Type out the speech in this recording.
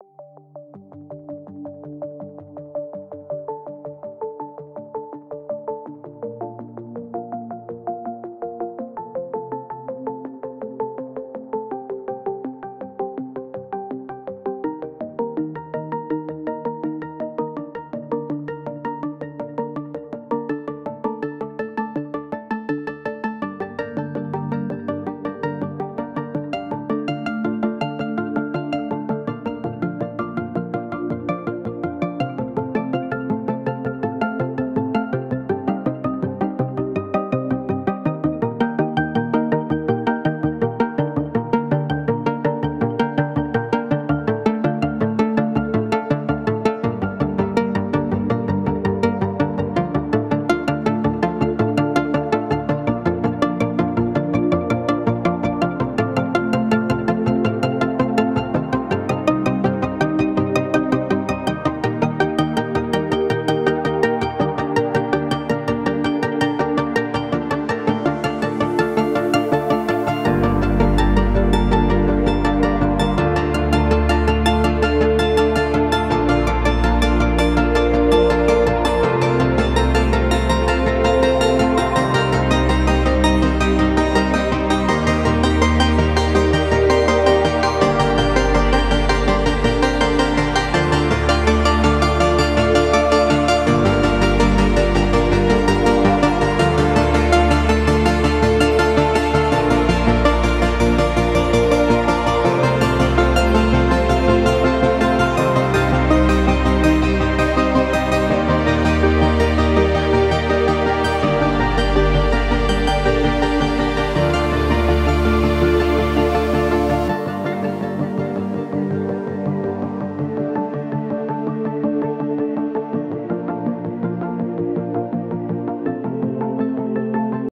you